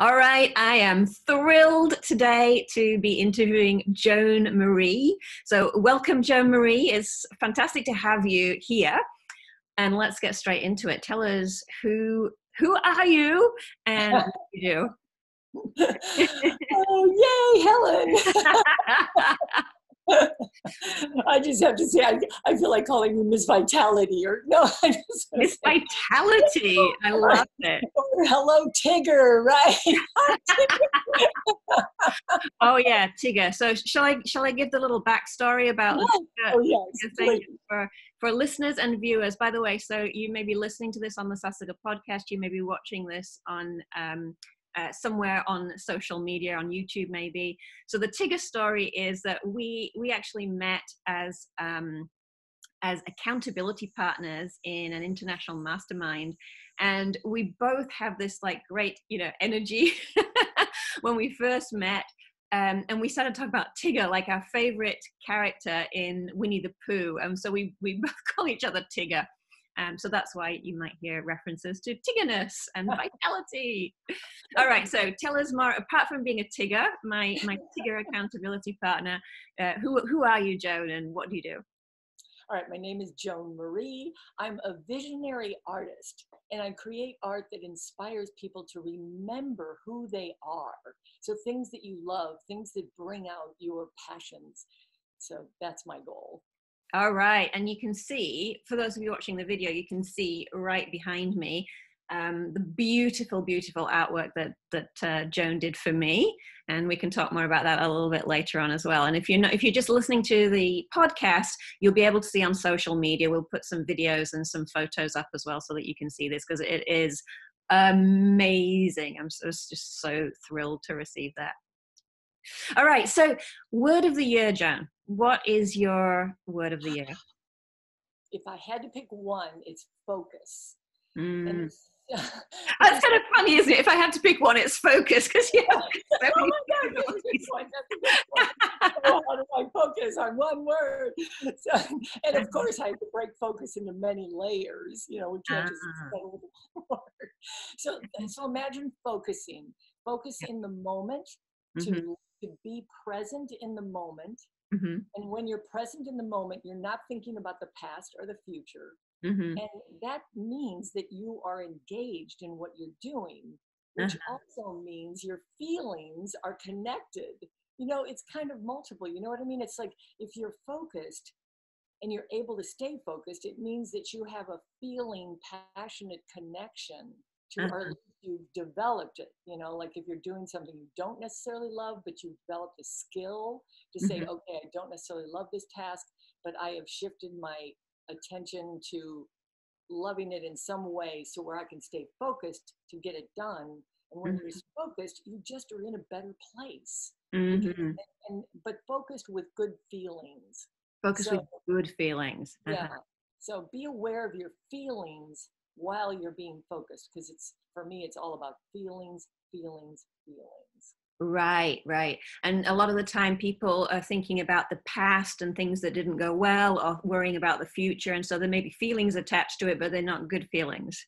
All right, I am thrilled today to be interviewing Joan Marie. So, welcome, Joan Marie. It's fantastic to have you here. And let's get straight into it. Tell us who who are you and what you do. oh, yay, Helen! I just have to say, I, I feel like calling you Miss Vitality or no, I just Miss Vitality. I love it. Hello, Tigger, right? oh yeah, Tigger. So shall I shall I give the little backstory about yeah. oh yes, for for listeners and viewers? By the way, so you may be listening to this on the Sasuga podcast. You may be watching this on. Um, uh, somewhere on social media, on YouTube maybe. So the Tigger story is that we we actually met as um, as accountability partners in an international mastermind, and we both have this like great you know energy when we first met. Um, and we started talking about Tigger, like our favorite character in Winnie the Pooh. And so we, we both call each other Tigger. Um, so that's why you might hear references to tigerness and vitality. All right, so tell us more. Apart from being a Tigger, my my Tigger accountability partner, uh, who who are you, Joan, and what do you do? All right, my name is Joan Marie. I'm a visionary artist, and I create art that inspires people to remember who they are. So things that you love, things that bring out your passions. So that's my goal. All right, and you can see, for those of you watching the video, you can see right behind me um, the beautiful, beautiful artwork that that uh, Joan did for me, and we can talk more about that a little bit later on as well. And if you're not, if you're just listening to the podcast, you'll be able to see on social media. We'll put some videos and some photos up as well, so that you can see this because it is amazing. I'm so, just so thrilled to receive that. All right, so word of the year, Joan what is your word of the year? If I had to pick one, it's focus. Mm. That's kind of funny, isn't it? If I had to pick one, it's focus because yeah. So oh my God, how do I focus on one word? So, and of course, I have to break focus into many layers. You know, we can't just uh-huh. word. So, so imagine focusing. Focus in the moment to mm-hmm. To be present in the moment Mm-hmm. And when you're present in the moment, you're not thinking about the past or the future. Mm-hmm. And that means that you are engaged in what you're doing, which uh-huh. also means your feelings are connected. You know, it's kind of multiple. You know what I mean? It's like if you're focused and you're able to stay focused, it means that you have a feeling, passionate connection to, uh-huh. or you've developed it. You know, like if you're doing something you don't necessarily love, but you've developed a skill to say, mm-hmm. okay, I don't necessarily love this task, but I have shifted my attention to loving it in some way so where I can stay focused to get it done. And when mm-hmm. you're focused, you just are in a better place. Mm-hmm. And, and, but focused with good feelings. Focused so, with good feelings. Uh-huh. Yeah. So be aware of your feelings while you're being focused because it's for me it's all about feelings feelings feelings Right, right. And a lot of the time people are thinking about the past and things that didn't go well or worrying about the future. And so there may be feelings attached to it, but they're not good feelings.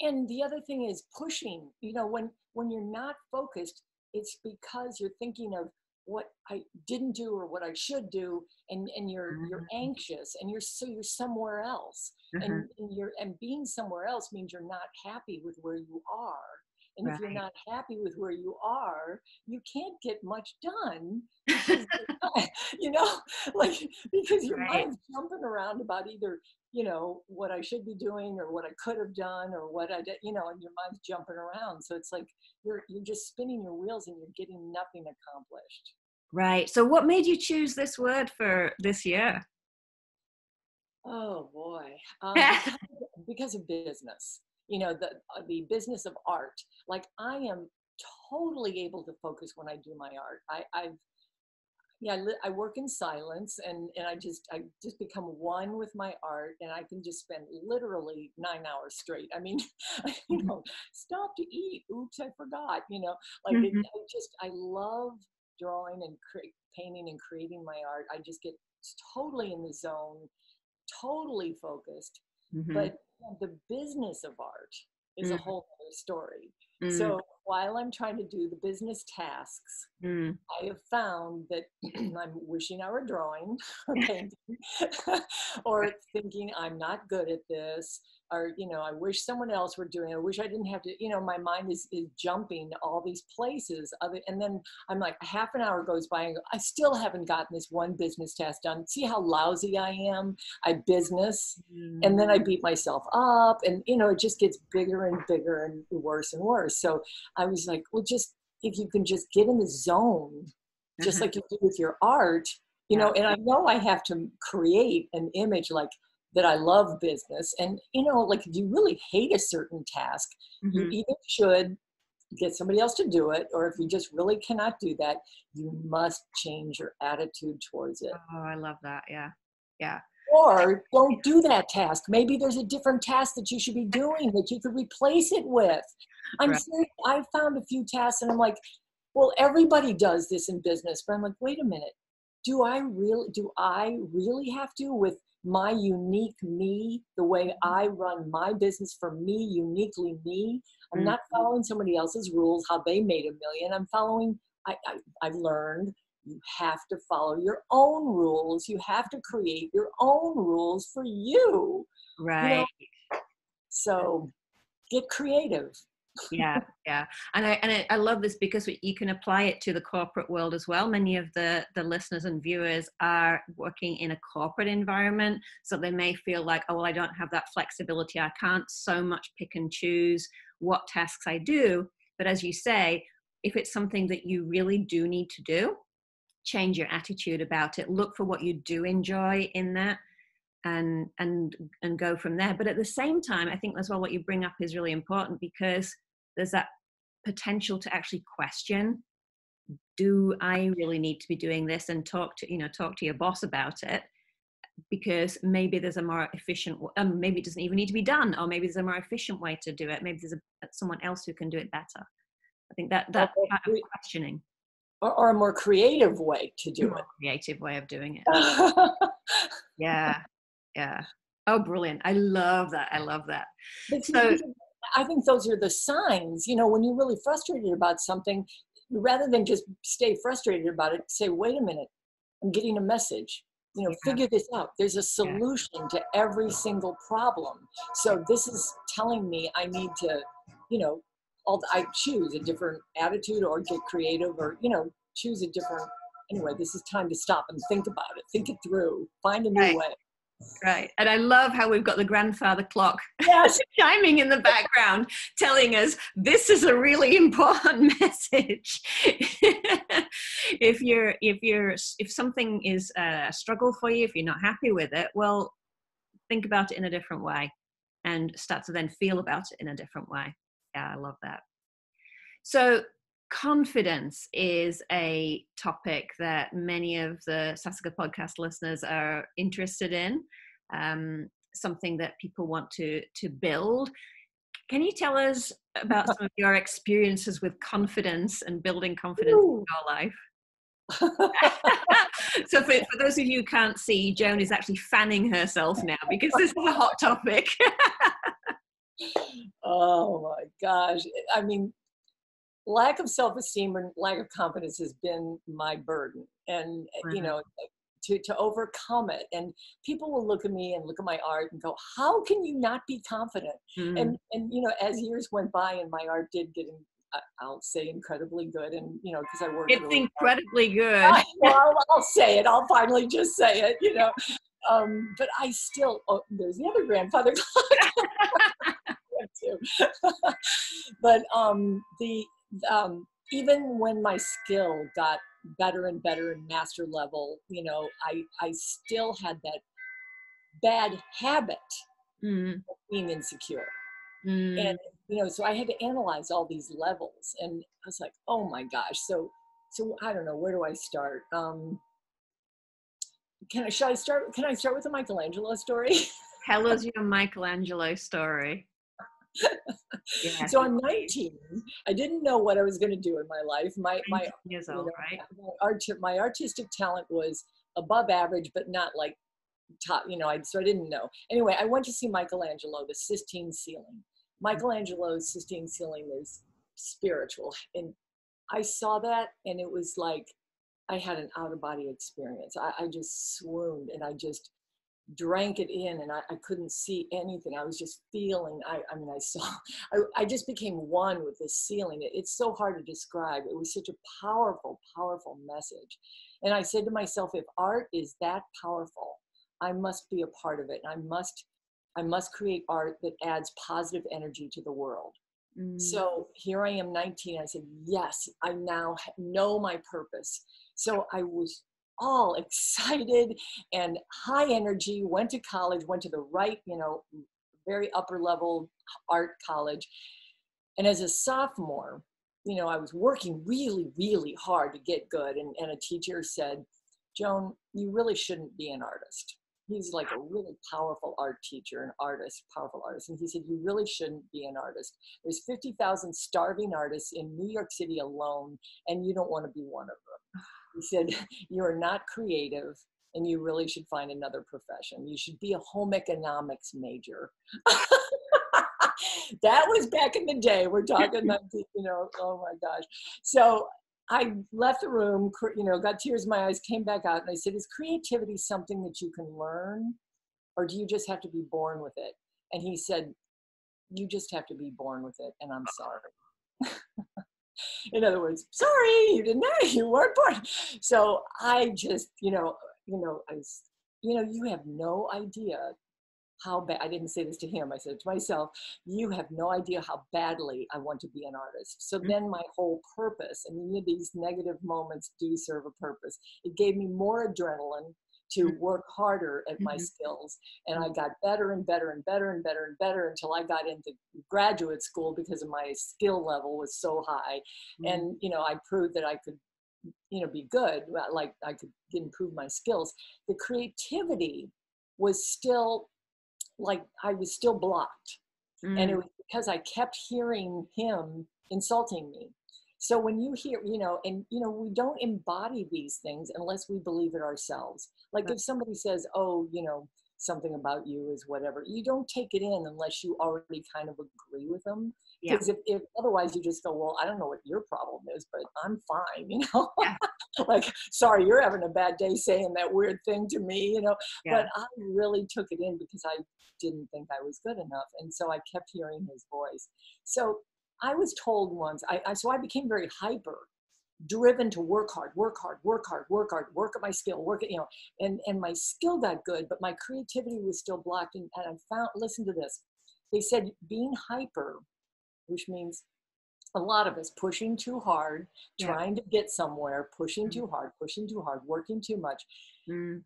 And the other thing is pushing. You know, when when you're not focused, it's because you're thinking of what I didn't do or what I should do, and and you're mm-hmm. you're anxious, and you're so you're somewhere else, mm-hmm. and, and you're and being somewhere else means you're not happy with where you are, and right. if you're not happy with where you are, you can't get much done. You know, like because your right. mind's jumping around about either you know what I should be doing or what I could have done or what I did, you know, and your mind's jumping around. So it's like you're you're just spinning your wheels and you're getting nothing accomplished. Right. So what made you choose this word for this year? Oh boy, um, because of business. You know, the uh, the business of art. Like I am totally able to focus when I do my art. I, I've yeah, I, li- I work in silence and, and I just I just become one with my art and I can just spend literally nine hours straight. I mean, you mm-hmm. know, stop to eat. Oops, I forgot. You know, like mm-hmm. it, I just I love drawing and cre- painting and creating my art. I just get totally in the zone, totally focused. Mm-hmm. But the business of art is mm-hmm. a whole other story. So while I'm trying to do the business tasks, Mm. I have found that I'm wishing I were drawing or painting or thinking I'm not good at this or you know I wish someone else were doing it. I wish I didn't have to you know my mind is, is jumping to all these places other and then I'm like half an hour goes by and I, go, I still haven't gotten this one business task done. See how lousy I am? I business and then I Mm. beat myself up and you know it just gets bigger and bigger and worse and worse. So I was like, well just if you can just get in the zone just Uh-huh. like you do with your art you know and i know i have to create an image like that i love business and you know like if you really hate a certain task you Mhm. either should get somebody else to do it or if you just really cannot do that you must change your attitude towards it Oh, I love that. Yeah. Yeah. or don't do that task maybe there's a different task that you should be doing that you could replace it with i'm Right. serious i found a few tasks and i'm like well everybody does this in business but i'm like wait a minute do i really do i really have to with my unique me the way i run my business for me uniquely me. I'm not Mhm. following somebody else's rules how they made a million. I'm following i, I i've learned you have to follow your own rules. You have to create your own rules for you Right. so get creative yeah yeah. And i and I, I love this because you can apply it to the corporate world as well. Many of the the listeners and viewers are working in a corporate environment so they may feel like oh well i don't have that flexibility. I can't so much pick and choose what tasks i do. But as you say if it's something that you really do need to do change your attitude about it. Look for what you do enjoy in that and and and go from there. But at the same time i think as well what you bring up is really important because there's that potential to actually question do i really need to be doing this? and talk to you know talk to your boss about it because maybe there's a more efficient um, maybe it doesn't even need to be done or maybe there's a more efficient way to do it. Maybe there's a, someone else who can do it better. I think that that kind of questioning. Or, or a more creative way to do more creative way of doing it it. Yeah yeah oh brilliant i love that i love that But So- I think those are the signs, you know, when you're really frustrated about something, rather than just stay frustrated about it, say, wait a minute, I'm getting a message. You know, Yeah. figure this out. There's a solution to every single problem. So this is telling me I need to, you know, I'll, I choose a different attitude or get creative or, you know, choose a different, anyway, this is time to stop and think about it, think it through, find a new Right. way. Right. And I love how we've got the grandfather clock Yes. chiming in the background telling us this is a really important message. if you're if you're if something is a struggle for you, if you're not happy with it, well think about it in a different way and start to then feel about it in a different way. Yeah, I love that. So confidence is a topic that many of the Sasuga podcast listeners are interested in. Um, something that people want to to build. Can you tell us about some of your experiences with confidence and building confidence Ooh. in your life? so for, for those of you who can't see, Joan is actually fanning herself now because this is a hot topic. Oh my gosh. I mean, lack of self esteem and lack of confidence has been my burden. And, uh, you Mhm. know, to, to overcome it. And people will look at me and look at my art and go, How can you not be confident? Mm, And, and, you know, as years went by and my art did get, in- I- I'll say incredibly good. And, you know, because I worked it's really hard. incredibly good. I- well, I'll, I'll say it. I'll finally just say it, you know. Um, but I still, oh, there's the other grandfather clock but um, the um, even when my skill got better and better and master level, you know, I I still had that bad habit Mm, of being insecure. Mm. and you know so i had to analyze all these levels and i was like oh my gosh. So so i don't know where do i start? Um can i should i start can i start with the michelangelo story? Tell us your Michelangelo story. Yeah. so i'm 19 i didn't know what i was going to do in my life my my 19 years you old, know, right? my, art, my artistic talent was above average but not like top you know I, so i didn't know anyway i went to see michelangelo the sistine ceiling mm-hmm. michelangelo's sistine ceiling is spiritual. And I saw that and it was like I had an out of body experience. I, I just swooned and I just drank it in and I, I, couldn't see anything. I was just feeling, I, I mean, I saw, I, I just became one with this ceiling. It, it's so hard to describe. It was such a powerful, powerful message. And I said to myself, if art is that powerful, I must be a part of it. And I must, I must create art that adds positive energy to the world. Mm. So here I am 19. I said, yes, I now know my purpose. So I was all excited and high energy, went to college, went to the right, you know, very upper level art college. And as a sophomore, you know, I was working really, really hard to get good. And, and a teacher said, Joan, you really shouldn't be an artist. He's like a really powerful art teacher, an artist, powerful artist. And he said, You really shouldn't be an artist. There's 50,000 starving artists in New York City alone, and you don't want to be one of them. He said, You are not creative and you really should find another profession. You should be a home economics major. that was back in the day. We're talking about, you know, oh my gosh. So I left the room, you know, got tears in my eyes, came back out, and I said, Is creativity something that you can learn, or do you just have to be born with it? And he said, You just have to be born with it, and I'm sorry. in other words, sorry, you didn't know you weren't born. So I just, you know, you know, I was, you know, you have no idea how bad I didn't say this to him, I said to myself, you have no idea how badly I want to be an artist. So mm-hmm. then my whole purpose, I mean, these negative moments do serve a purpose. It gave me more adrenaline to mm-hmm. work harder at my mm-hmm. skills. And I got better and better and better and better and better until I got into graduate school because of my skill level was so high. Mm-hmm. And, you know, I proved that I could, you know, be good, like I could improve my skills. The creativity was still like I was still blocked. And it mm. was because I kept hearing him insulting me so when you hear, you know, and you know, we don't embody these things unless we believe it ourselves. Like if somebody says, "Oh, you know, something about you is whatever," you don't take it in unless you already kind of agree with them. Because yeah. if, if, otherwise you just go, "Well, I don't know what your problem is, but I'm fine," you know. Yeah. like, sorry, you're having a bad day saying that weird thing to me, you know. Yeah. But I really took it in because I didn't think I was good enough, and so I kept hearing his voice. So I was told once, I, I, so I became very hyper, driven to work hard, work hard, work hard, work hard, work at my skill, work at, you know, and, and my skill got good, but my creativity was still blocked. And, and I found, listen to this. They said being hyper, which means a lot of us pushing too hard, yeah. trying to get somewhere, pushing mm. too hard, pushing too hard, working too much. Mm.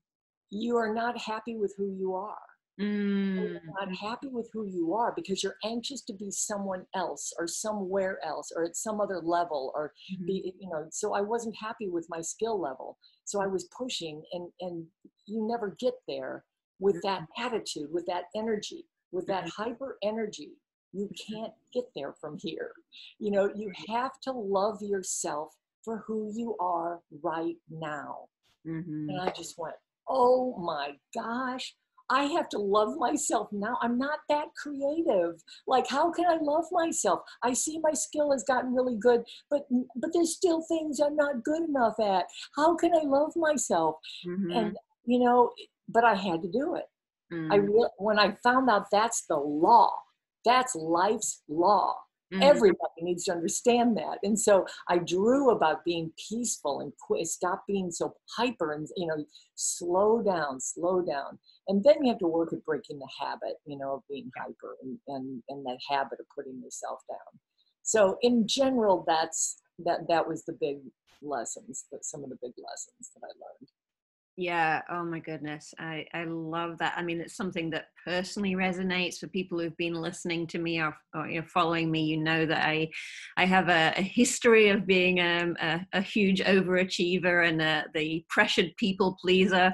You are not happy with who you are. Mm. Not happy with who you are because you're anxious to be someone else or somewhere else or at some other level or mm-hmm. be you know so I wasn't happy with my skill level so I was pushing and and you never get there with that mm-hmm. attitude with that energy with that mm-hmm. hyper energy you can't get there from here you know you have to love yourself for who you are right now mm-hmm. and I just went oh my gosh I have to love myself now. I'm not that creative. Like, how can I love myself? I see my skill has gotten really good, but but there's still things I'm not good enough at. How can I love myself? Mm-hmm. And you know, but I had to do it. Mm-hmm. I re- when I found out that's the law. That's life's law. Mm-hmm. Everybody needs to understand that. And so I drew about being peaceful and quit, stop being so hyper and, you know, slow down, slow down. And then you have to work at breaking the habit, you know, of being hyper and, and, and that habit of putting yourself down. So in general, that's, that, that was the big lessons, that some of the big lessons that I learned. Yeah. Oh my goodness. I, I love that. I mean, it's something that personally resonates for people who've been listening to me or, or you know, following me. You know that I, I have a, a history of being um, a, a, huge overachiever and a, the pressured people pleaser.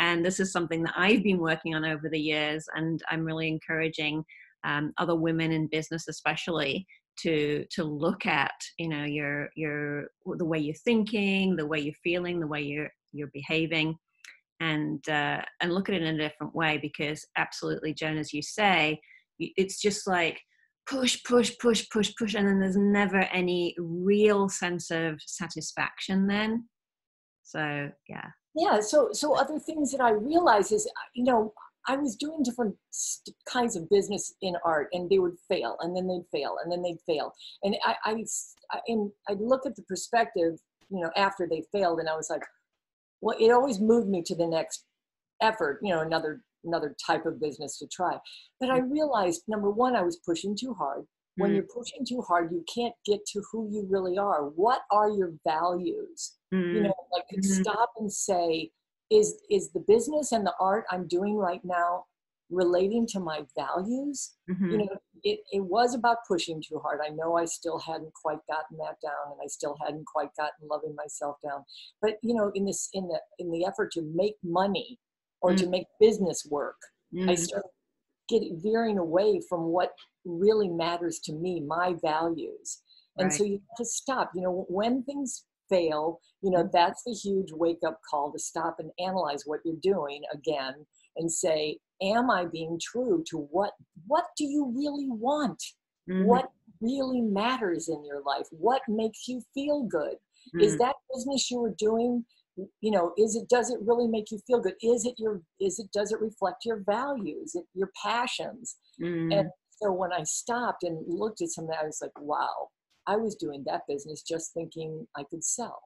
And this is something that I've been working on over the years. And I'm really encouraging um, other women in business, especially, to to look at you know your your the way you're thinking the way you're feeling the way you're you're behaving and uh, and look at it in a different way because absolutely joan as you say it's just like push, push, push, push, push, and then there's never any real sense of satisfaction then. So yeah. Yeah. So so other things that I realize is uh, you know I was doing different kinds of business in art, and they would fail, and then they'd fail, and then they'd fail, and I I and i'd look at the perspective you know after they failed, and I was like, well, it always moved me to the next effort, you know, another another type of business to try. But I mm. realized number one, I was pushing too hard. When mm. you're pushing too hard, you can't get to who you really are. What are your values? Mm. You know, like mm-hmm. stop and say, is is the business and the art I'm doing right now relating to my values? Mm-hmm. You know, it, it was about pushing too hard. I know I still hadn't quite gotten that down and I still hadn't quite gotten loving myself down. But you know, in this in the in the effort to make money or mm. to make business work. I started getting veering away from what really matters to me, my values. And right. so you have to stop. You know, when things fail, you know, that's the huge wake up call to stop and analyze what you're doing again and say, am I being true to what what do you really want? Mm-hmm. What really matters in your life? What makes you feel good? Mm-hmm. Is that business you were doing you know is it does it really make you feel good is it your is it does it reflect your values your passions mm. and so when i stopped and looked at something i was like wow i was doing that business just thinking i could sell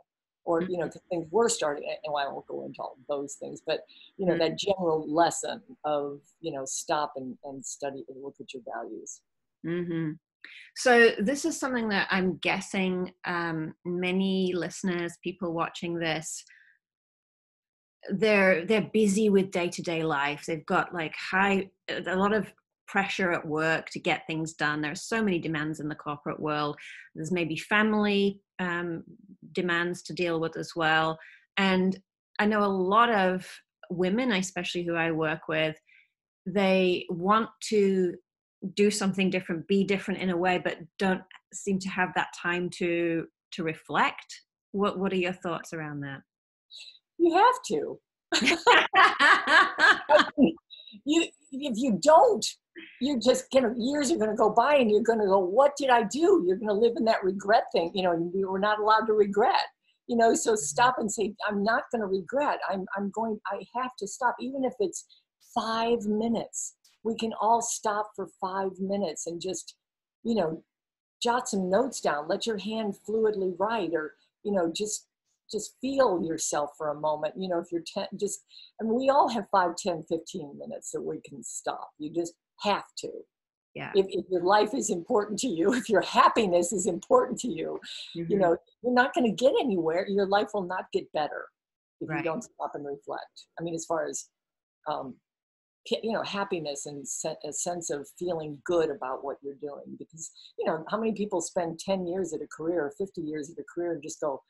or you know mm-hmm. things were starting and i won't go into all those things but you know mm. that general lesson of you know stop and, and study and look at your values mm-hmm. So, this is something that I'm guessing um, many listeners, people watching this, they're they're busy with day-to-day life they've got like high a lot of pressure at work to get things done. There are so many demands in the corporate world. There's maybe family um, demands to deal with as well. And i know a lot of women especially who i work with they want to do something different be different in a way but don't seem to have that time to to reflect. What what are your thoughts around that? You have to. you if you don't, you're just gonna years are gonna go by and you're gonna go, what did I do? You're gonna live in that regret thing, you know, we were not allowed to regret. You know, so stop and say, I'm not gonna regret. I'm I'm going I have to stop, even if it's five minutes. We can all stop for five minutes and just, you know, jot some notes down, let your hand fluidly write or, you know, just just feel yourself for a moment you know if you're 10 just and we all have five, ten, fifteen minutes that we can stop you just have to yeah if, if your life is important to you if your happiness is important to you mm-hmm. you know you're not going to get anywhere your life will not get better if right. you don't stop and reflect i mean as far as um, you know happiness and a sense of feeling good about what you're doing because you know how many people spend 10 years at a career or 50 years at a career and just go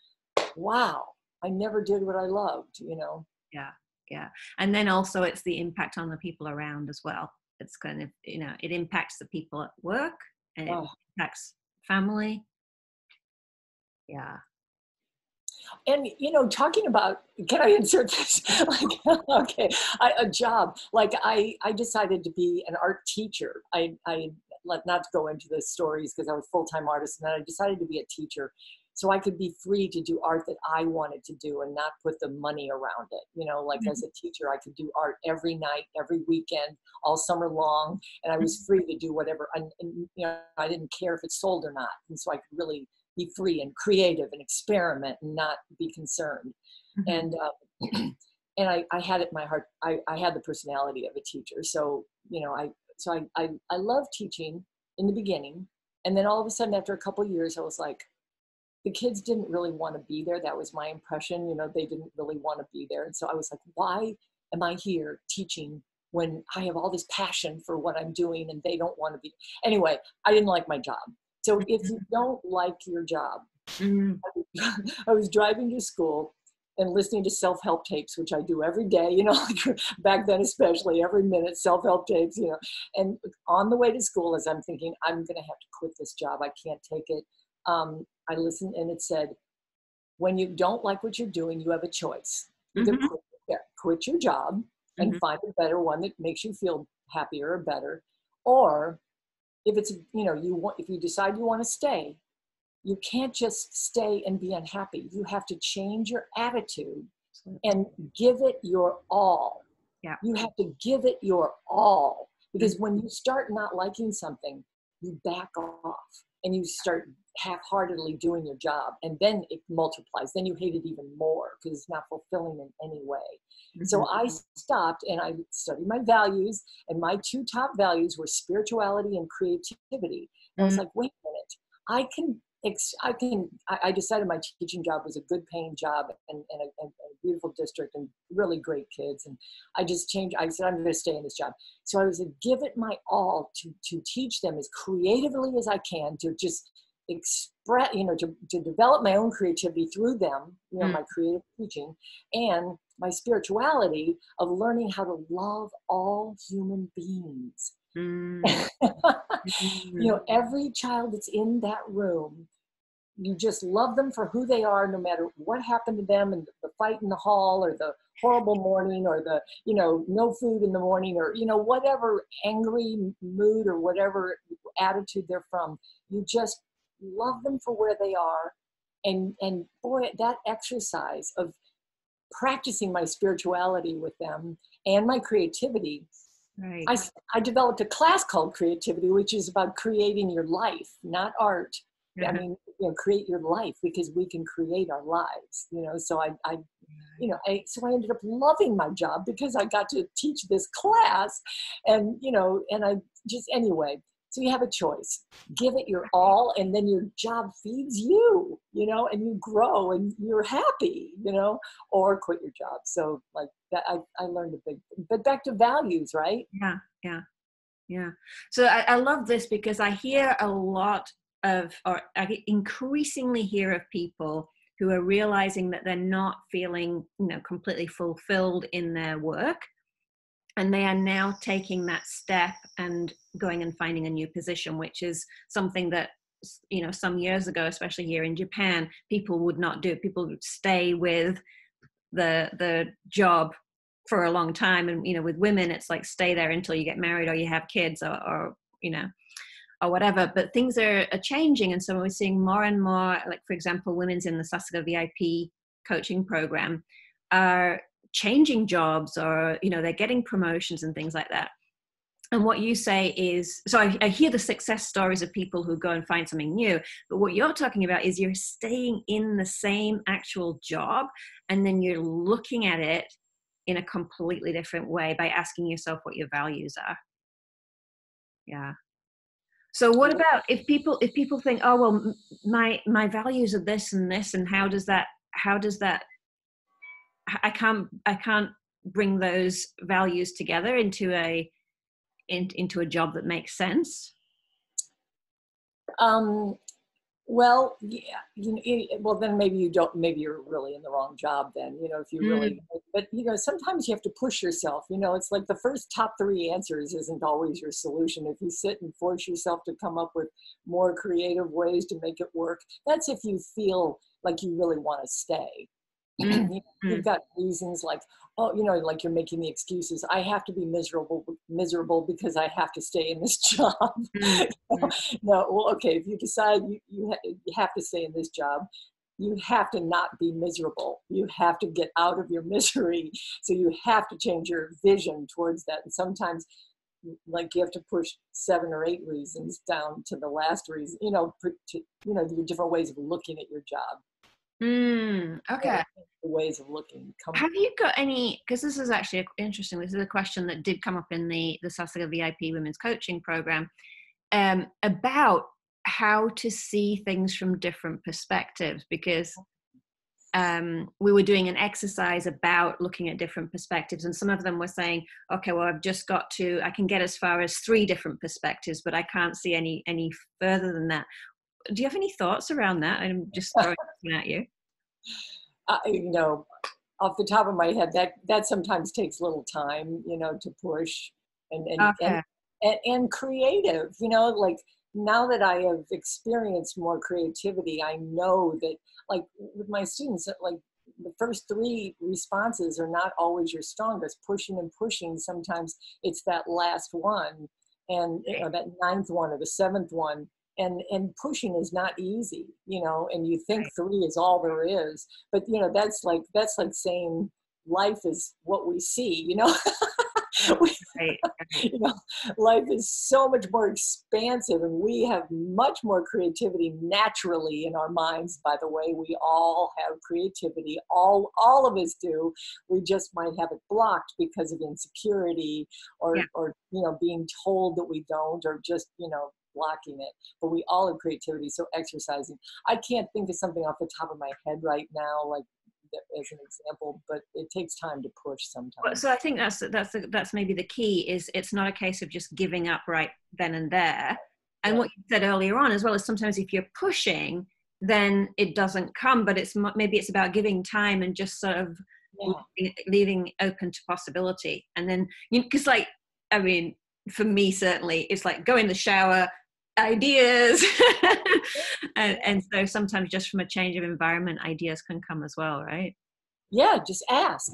wow, I never did what I loved, you know? Yeah, yeah. And then also it's the impact on the people around as well. It's kind of, you know, it impacts the people at work and oh. it impacts family. Yeah. And you know, talking about, can I insert this? like, okay, I, a job. Like I, I decided to be an art teacher. I, I let not to go into the stories because I was full time artist, and then I decided to be a teacher so I could be free to do art that I wanted to do and not put the money around it. You know, like mm-hmm. as a teacher, I could do art every night, every weekend, all summer long, and I was free to do whatever. And, and you know, I didn't care if it sold or not, and so I could really be free and creative and experiment and not be concerned. Mm-hmm. And uh, and I, I had it in my heart. I, I had the personality of a teacher, so you know, I so I I, I love teaching in the beginning, and then all of a sudden, after a couple years, I was like the kids didn't really want to be there. That was my impression. You know, they didn't really want to be there. And so I was like, why am I here teaching when I have all this passion for what I'm doing and they don't want to be? Anyway, I didn't like my job. So if you don't like your job, mm-hmm. I was driving to school and listening to self-help tapes, which I do every day, you know, back then especially every minute, self-help tapes, you know. And on the way to school, as I'm thinking, I'm gonna have to quit this job. I can't take it. Um, I listened and it said, when you don't like what you're doing, you have a choice. Either mm-hmm. quit, yeah, quit, your job and mm-hmm. find a better one that makes you feel happier or better, or if it's you know you want if you decide you want to stay you can't just stay and be unhappy you have to change your attitude and give it your all yeah you have to give it your all because when you start not liking something you back off and you start half-heartedly doing your job and then it multiplies then you hate it even more because it's not fulfilling in any way mm-hmm. so i stopped and i studied my values and my two top values were spirituality and creativity and mm-hmm. i was mm-hmm. like wait a minute i can I can, I decided my teaching job was a good paying job and, and, a, and, a, beautiful district and really great kids. And I just changed, I said, I'm going to stay in this job. So I was to give it my all to, to teach them as creatively as I can to just express, you know, to, to develop my own creativity through them, you know, mm. my creative teaching and my spirituality of learning how to love all human beings. Mm. you know, every child that's in that room you just love them for who they are no matter what happened to them and the fight in the hall or the horrible morning or the you know no food in the morning or you know whatever angry mood or whatever attitude they're from you just love them for where they are and and boy that exercise of practicing my spirituality with them and my creativity right. I, I developed a class called creativity which is about creating your life not art I uh-huh. mean, you know, create your life because we can create our lives, you know. So I, I, you know, I so I ended up loving my job because I got to teach this class, and you know, and I just anyway. So you have a choice: give it your all, and then your job feeds you, you know, and you grow and you're happy, you know, or quit your job. So like that, I I learned a big. But back to values, right? Yeah, yeah. Yeah. So I, I, love this because I hear a lot of, or I increasingly hear of people who are realizing that they're not feeling, you know, completely fulfilled in their work. And they are now taking that step and going and finding a new position, which is something that you know some years ago especially here in japan people would not do. People would stay with the the job for a long time. And you know with women it's like stay there until you get married or you have kids or, or you know or whatever. But things are, are changing. And so we're seeing more and more like for example women's in the Sasuga vip coaching program are changing jobs or you know they're getting promotions and things like that. And what you say is so I, I, hear the success stories of people who go and find something new but what you're talking about is you're staying in the same actual job and then you're looking at it in a completely different way by asking yourself what your values are. Yeah. So what about if people if people think, oh well, my my values are this and this, and how does that how does that I can't I can't bring those values together into a in, into a job that makes sense. Um, well, yeah, you know, well then maybe you don't. Maybe you're really in the wrong job. Then you know if you mm. really. But you know sometimes you have to push yourself. You know it's like the first top three answers isn't always your solution. If you sit and force yourself to come up with more creative ways to make it work, that's if you feel like you really want to stay. Mm-hmm. You've got reasons like, oh, you know, like you're making the excuses. I have to be miserable, miserable because I have to stay in this job. Mm-hmm. no, well, okay. If you decide you you, ha- you have to stay in this job, you have to not be miserable. You have to get out of your misery. So you have to change your vision towards that. And sometimes, like you have to push seven or eight reasons down to the last reason. You know, to, you know, your different ways of looking at your job. Mm, okay. Ways of looking. Come Have you got any? Because this is actually interesting. This is a question that did come up in the the Sasuga VIP Women's Coaching Program um, about how to see things from different perspectives. Because um, we were doing an exercise about looking at different perspectives, and some of them were saying, "Okay, well, I've just got to. I can get as far as three different perspectives, but I can't see any any further than that." Do you have any thoughts around that? I'm just throwing at you. Uh, you know, off the top of my head, that that sometimes takes a little time, you know, to push and and, okay. and, and, and creative. You know, like now that I have experienced more creativity, I know that like with my students, like the first three responses are not always your strongest. Pushing and pushing, sometimes it's that last one and you know, that ninth one or the seventh one and and pushing is not easy you know and you think three is all there is but you know that's like that's like saying life is what we see you know? Right. you know life is so much more expansive and we have much more creativity naturally in our minds by the way. We all have creativity. All all of us do. We just might have it blocked because of insecurity or yeah. or you know being told that we don't or just you know blocking it. But we all have creativity, so exercising. I can't think of something off the top of my head right now, like as an example, but it takes time to push sometimes. So I think that's that's that's maybe the key. Is it's not a case of just giving up right then and there. And yeah. what you said earlier on, as well as sometimes if you're pushing, then it doesn't come. But it's maybe it's about giving time and just sort of yeah. leaving open to possibility. And then you because like I mean, for me certainly, it's like go in the shower, ideas. And, and so sometimes just from a change of environment ideas can come as well right? Yeah just ask.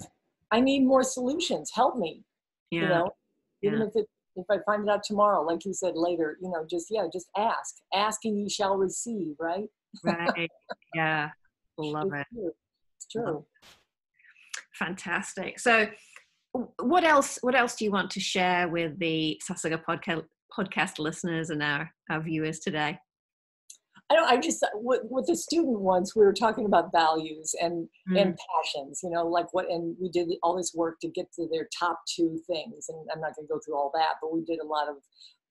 I need more solutions. Help me yeah. you know? Even yeah. if it if i find it out tomorrow like you said later you know just yeah just ask. Ask and you shall receive right? Right. Yeah. Love it's it. true. it's true. fantastic. So what else what else do you want to share with the Sasuga podcast podcast listeners and our, our viewers today? I don't. I just with, with the student ones, we were talking about values and mm. and passions. You know, like what, and we did all this work to get to their top two things. And I'm not going to go through all that, but we did a lot of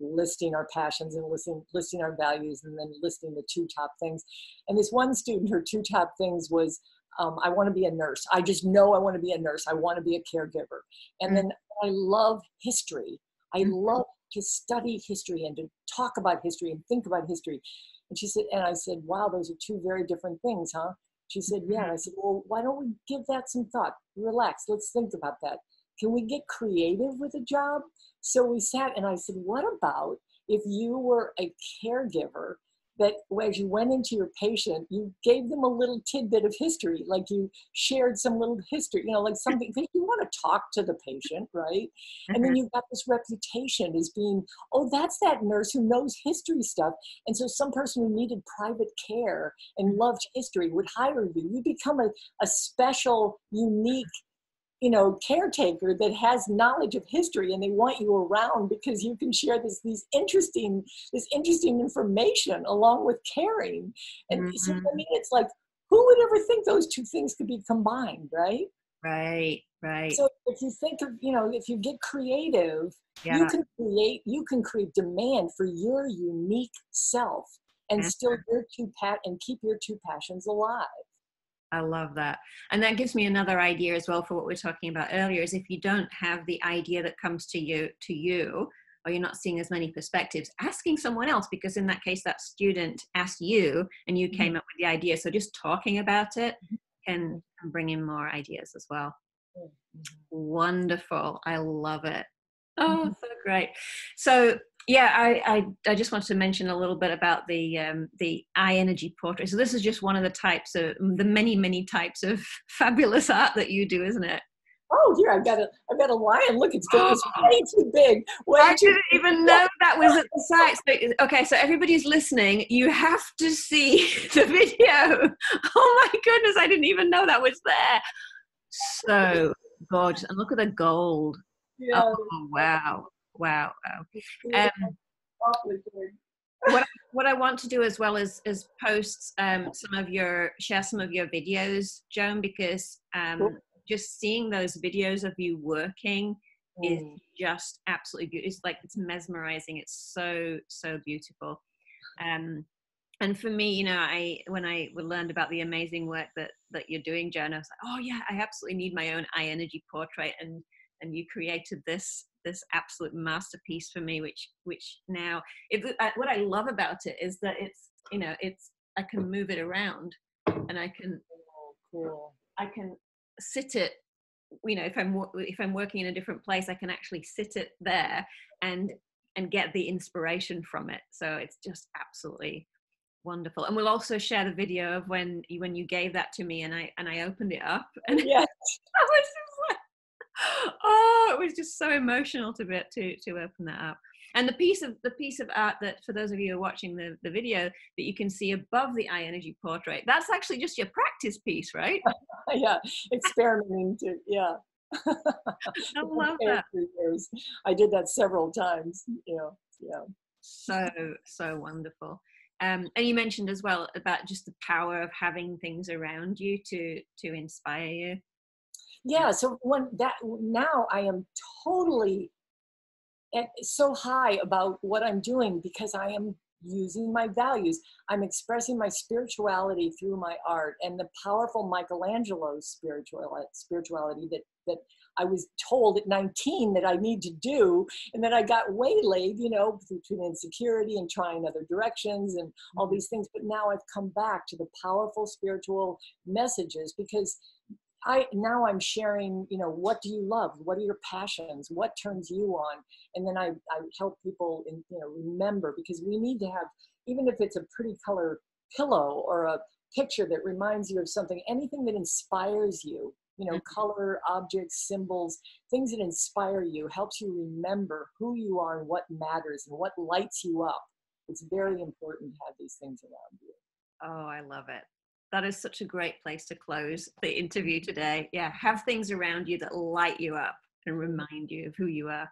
listing our passions and listing listing our values, and then listing the two top things. And this one student, her two top things was, um, I want to be a nurse. I just know I want to be a nurse. I want to be a caregiver. And mm. then I love history. I mm. love to study history and to talk about history and think about history. And she said, and I said, wow, those are two very different things, huh? She said, yeah. And I said, well, why don't we give that some thought? Relax, let's think about that. Can we get creative with a job? So we sat and I said, what about if you were a caregiver that as you went into your patient, you gave them a little tidbit of history, like you shared some little history, you know, like something, because you want to talk to the patient, right? Mm-hmm. And then mm-hmm. you've got this reputation as being, oh, that's that nurse who knows history stuff. And so some person who needed private care and loved history would hire you. You become a, a special, unique you know caretaker that has knowledge of history and they want you around because you can share this these interesting this interesting information along with caring and mm-hmm. so i mm-hmm. mean it's like who would ever think those two things could be combined right right right so if you think of you know if you get creative yeah. you can create you can create demand for your unique self and still your two pat and keep your two passions alive I love that. And that gives me another idea as well for what we are talking about earlier is if you don't have the idea that comes to you to you or you're not seeing as many perspectives, asking someone else because in that case that student asked you and you came mm-hmm. up with the idea. So just talking about it mm-hmm. can, can bring in more ideas as well. Mm-hmm. Wonderful. I love it. Oh, so great. So yeah, I, I, I just wanted to mention a little bit about the um, the eye energy portrait. So this is just one of the types of the many many types of fabulous art that you do, isn't it? Oh, here I've got a I've got a lion. Look, it's, it's way too big. Way I didn't big. even know that was at the site. So, okay, so everybody's listening. You have to see the video. Oh my goodness, I didn't even know that was there. So gorgeous, and look at the gold. Yeah. Oh wow wow, wow. Um, what what I want to do as well is is post um, some of your share some of your videos, Joan, because um, cool. just seeing those videos of you working mm. is just absolutely beautiful. It's like it's mesmerizing. It's so so beautiful. Um, and for me, you know, I when I learned about the amazing work that that you're doing, Joan, I was like, oh yeah, I absolutely need my own eye energy portrait, and and you created this this absolute masterpiece for me which which now it, what i love about it is that it's you know it's i can move it around and i can oh, cool. I can sit it you know if i'm if i'm working in a different place i can actually sit it there and and get the inspiration from it. So it's just absolutely wonderful. And we'll also share the video of when you when you gave that to me and i and i opened it up and yes. i was just like oh, it was just so emotional to be to to open that up. and the piece of the piece of art that for those of you who are watching the, the video that you can see above the eye energy portrait that's actually just your practice piece right? Yeah experimenting to yeah. I love that. i did that several times you know yeah. So so wonderful. Um, and you mentioned as well about just the power of having things around you to to inspire you yeah so when that now i am totally at, so high about what i'm doing because i am using my values i'm expressing my spirituality through my art and the powerful michelangelo's spirituality spirituality that that i was told at 19 that i need to do and that i got waylaid you know between insecurity and trying other directions and all mm-hmm. these things but now i've come back to the powerful spiritual messages because I now I'm sharing, you know, what do you love? What are your passions? What turns you on? And then I, I help people in, you know, remember because we need to have, even if it's a pretty color pillow or a picture that reminds you of something, anything that inspires you, you know, mm-hmm. color, objects, symbols, things that inspire you, helps you remember who you are and what matters and what lights you up. It's very important to have these things around you. Oh, I love it that is such a great place to close the interview today. Yeah, have things around you that light you up and remind you of who you are.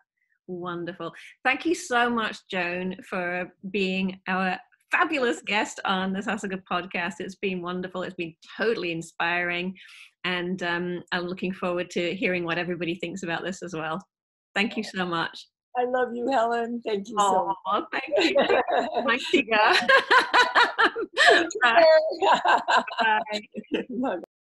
Wonderful. Thank you so much, Joan, for being our fabulous guest on the Sasuga podcast. It's been wonderful. It's been totally inspiring. And um, I'm looking forward to hearing what everybody thinks about this as well. Thank you so much. I love you, Helen. Thank you so much. Thank you. My. Bye. Bye.